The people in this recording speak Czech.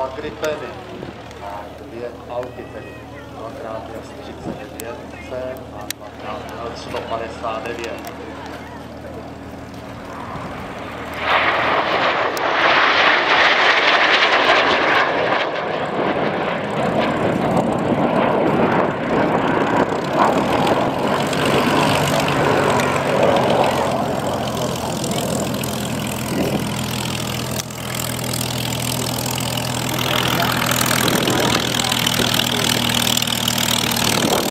dva Gripeny a dvě Alky. Dvakrát je 39 C a dvakrát 159.